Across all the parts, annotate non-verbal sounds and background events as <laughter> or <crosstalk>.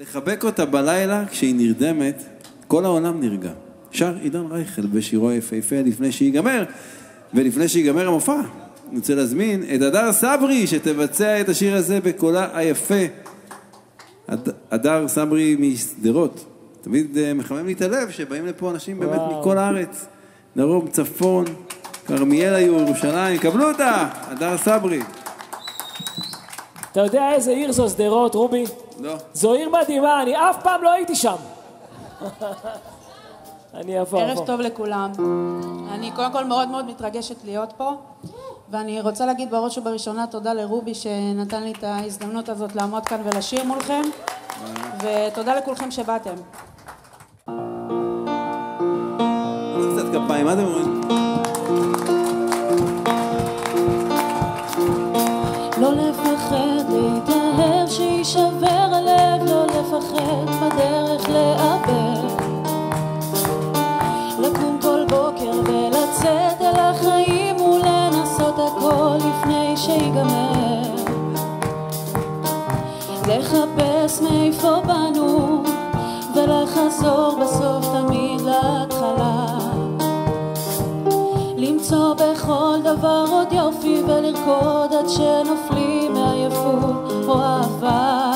לחבק אותה בלילה כשהיא נרדמת, כל העולם נרגע. שר עידן רייכל בשירו היפהפה לפני שיגמר, ולפני שיגמר המופע. אני רוצה להזמין את הדר סברי שתבצע את השיר הזה בקולה היפה. הד- הדר סברי משדרות. תמיד אה, מחמם לי את הלב שבאים לפה אנשים באמת וואו. מכל הארץ. דרום, צפון, כרמיאל היו, ירושלים. קבלו אותה, הדר סברי. אתה יודע איזה עיר זו שדרות, רובי? לא. זו עיר מדהימה, אני אף פעם לא הייתי שם. <laughs> אני אבוא, ערב אבוא. טוב לכולם. אני קודם כל מאוד מאוד מתרגשת להיות פה, ואני רוצה להגיד בראש ובראשונה תודה לרובי שנתן לי את ההזדמנות הזאת לעמוד כאן ולשיר מולכם, ותודה לכולכם שבאתם. קצת כפיים, מה אתם אומרים? לא לפחד להתאהב, לפחד בדרך לאבד. לקום כל בוקר ולצאת אל החיים ולנסות הכל לפני שיגמר. לחפש מאיפה באנו ולחזור בסוף תמיד להתחלה. למצוא בכל דבר עוד יופי ולרקוד עד שנופלים מעייפות או אהבה.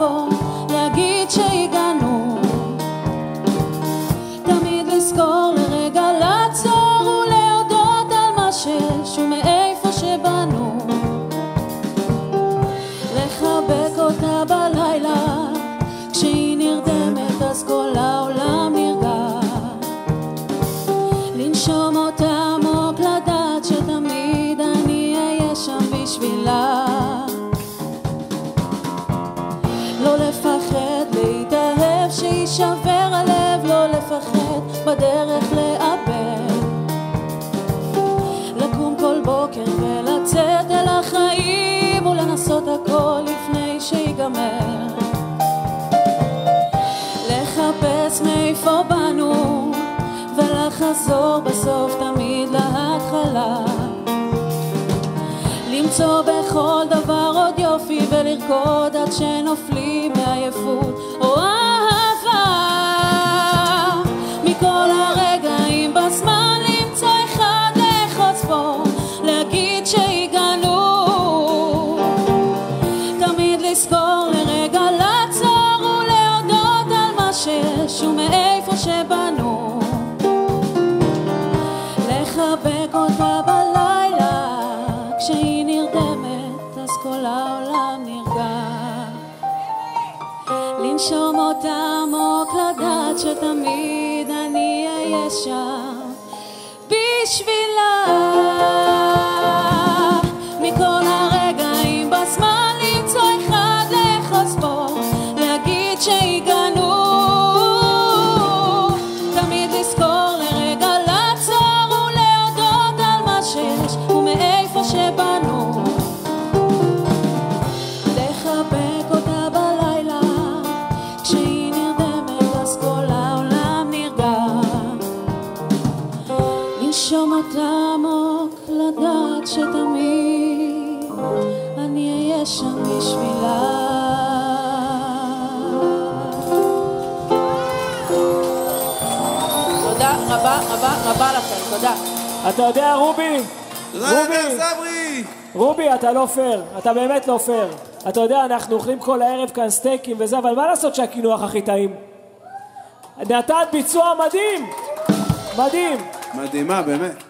trouble. להתאהב שיישבר הלב לא לפחד בדרך לאבד. לקום כל בוקר ולצאת אל החיים ולנסות הכל לפני שיגמר. לחפש מאיפה באנו ולחזור בסוף תמיד להתחלה. למצוא בכל דבר עוד יופי ולרקוד עד שנופלים מעייפות לנשום אותה עמוק לדעת שתמיד אני אהיה שם בשבילה עמוק לדעת שתמיד אני אהיה שם בשבילה תודה רבה רבה רבה לכם, תודה. אתה יודע, רובי? תודה רובי, סברי! רובי, אתה לא פייר. אתה באמת לא פייר. אתה יודע, אנחנו אוכלים כל הערב כאן סטייקים וזה, אבל מה לעשות שהקינוח הכי טעים? נתת ביצוע מדהים! מדהים! מדהימה, באמת.